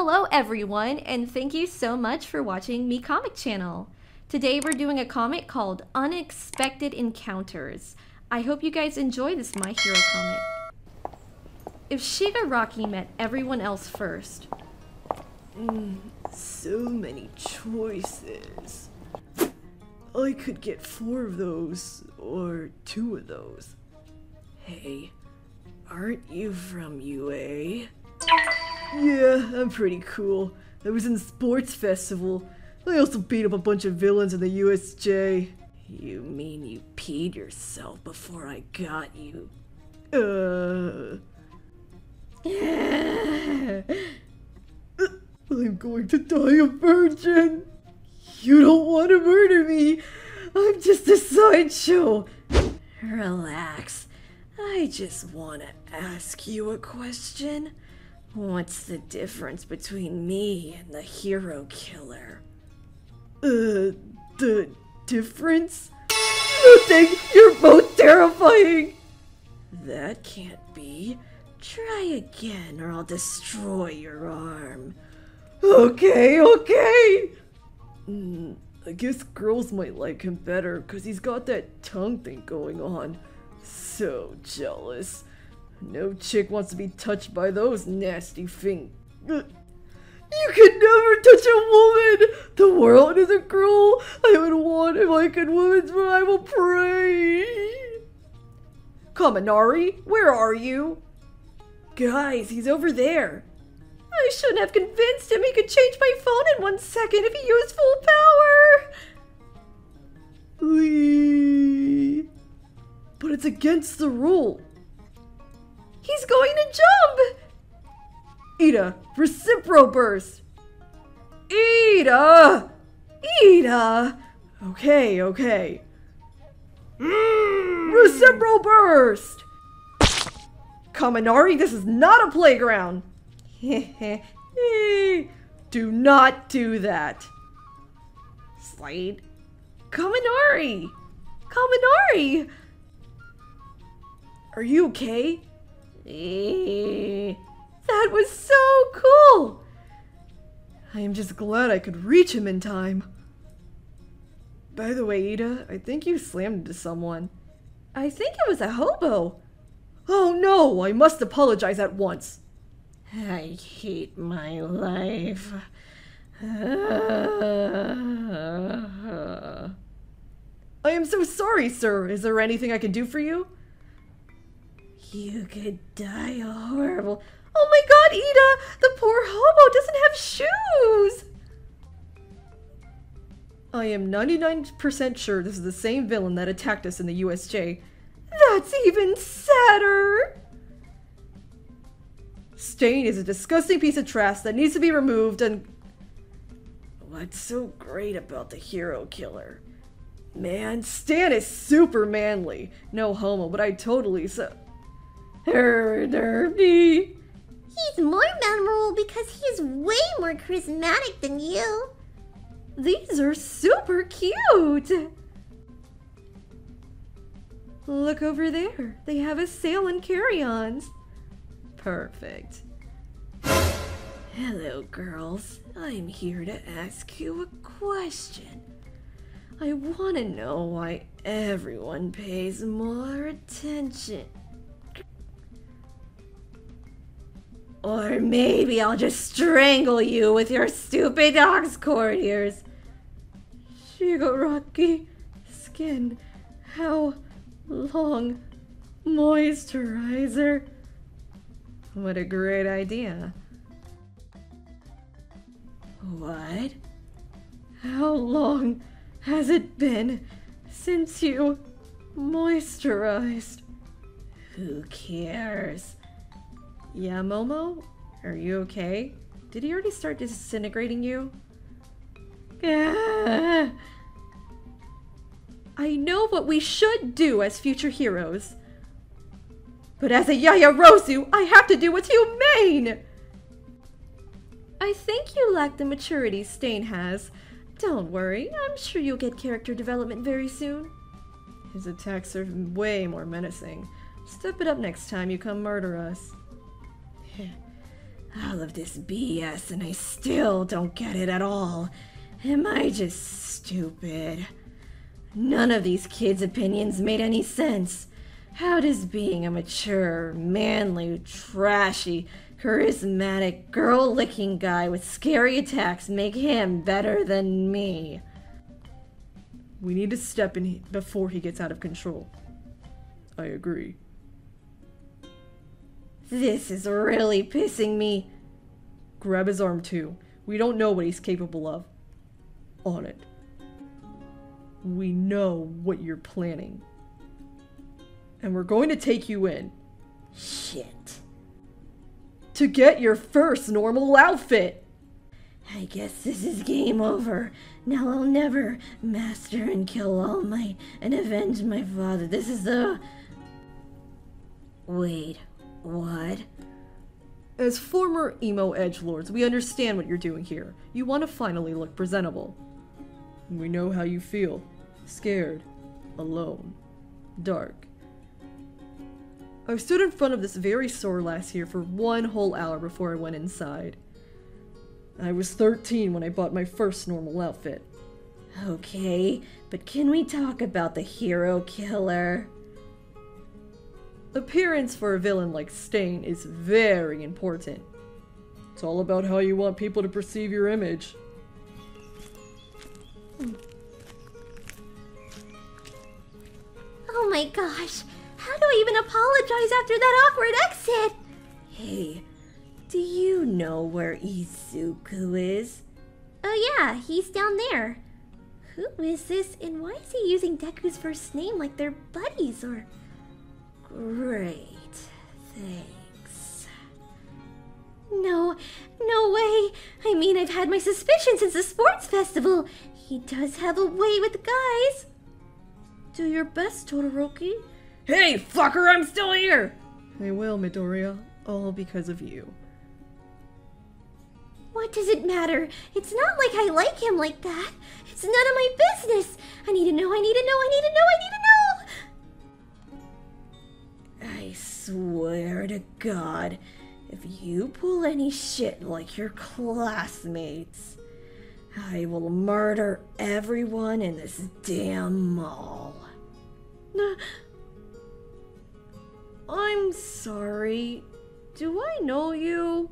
Hello everyone, and thank you so much for watching Mi Comic Channel. Today we're doing a comic called Unexpected Encounters. I hope you guys enjoy this My Hero comic. If Shigaraki met everyone else first, Mm, so many choices. I could get four of those, or two of those. Hey, aren't you from UA? Yeah, I'm pretty cool. I was in the sports festival. I also beat up a bunch of villains in the USJ. You mean you peed yourself before I got you? Uh. I'm going to die a virgin. You don't want to murder me. I'm just a sideshow. Relax. I just want to ask you a question. What's the difference between me and the hero killer? Uh, the difference? Nothing! You're both terrifying! That can't be. Try again or I'll destroy your arm. Okay, okay! Mm, I guess girls might like him better because he's got that tongue thing going on. So jealous. No chick wants to be touched by those nasty things. You can never touch a woman! The world is a cruel. I would want if I could woman's but I will pray. Kaminari, where are you? Guys, he's over there. I shouldn't have convinced him he could change my phone in one second if he used full power. Wee. But it's against the rule. Going to jump! Ida, Recipro Burst! Ida! Ida! Okay, okay. Mm. Recipro Burst! Kaminari, this is not a playground! do not do that. Slade. Kaminari! Kaminari! Are you okay? That was so cool! I am just glad I could reach him in time. By the way, Ida, I think you slammed into someone. I think it was a hobo. Oh no, I must apologize at once. I hate my life. I am so sorry, sir. Is there anything I can do for you? You could die a horrible. Oh my god, Ida! The poor hobo doesn't have shoes! I am 99% sure this is the same villain that attacked us in the USJ. That's even sadder! Stain is a disgusting piece of trash that needs to be removed and. What's so great about the hero killer? Man, Stain is super manly. No homo, but I totally so. Derby. He's more memorable because he's way more charismatic than you. These are super cute. Look over there. They have a sale in carry-ons. Perfect. Hello, girls. I'm here to ask you a question. I want to know why everyone pays more attention. Or maybe I'll just strangle you with your stupid aux cord ears. Shigaraki, skin, how long, moisturizer. What a great idea. What? How long has it been since you moisturized? Who cares? Yeah, Momo? Are you okay? Did he already start disintegrating you? I know what we should do as future heroes. But as a Yaoyorozu, I have to do what's humane! I think you lack the maturity Stain has. Don't worry, I'm sure you'll get character development very soon. His attacks are way more menacing. Step it up next time you come murder us. All of this BS and I still don't get it at all. Am I just stupid? None of these kids' opinions made any sense. How does being a mature, manly, trashy, charismatic, girl licking guy with scary attacks make him better than me? We need to step in before he gets out of control. I agree. This is really pissing me. Grab his arm too. We don't know what he's capable of. On it. We know what you're planning. And we're going to take you in Shit. to get your first normal outfit. I guess this is game over. Now I'll never master and kill All Might and avenge my father. This is the. Wait, what? As former emo edge lords, we understand what you're doing here. You want to finally look presentable. We know how you feel. Scared. Alone. Dark. I stood in front of this very store last year for one whole hour before I went inside. I was 13 when I bought my first normal outfit. Okay, but can we talk about the hero killer? Appearance for a villain like Stain is very important. It's all about how you want people to perceive your image. Oh my gosh. How do I even apologize after that awkward exit? Hey, do you know where Izuku is? Oh yeah, he's down there. Who is this and why is he using Deku's first name like they're buddies or Great, thanks. No, no way. I mean, I've had my suspicions since the sports festival. He does have a way with guys. Do your best, Todoroki. Hey, fucker, I'm still here! I will, Midoriya. All because of you. What does it matter? It's not like I like him like that. It's none of my business. I need to know, I need to know, I need to know, I need to swear to God, if you pull any shit like your classmates, I will murder everyone in this damn mall. I'm sorry. Do I know you?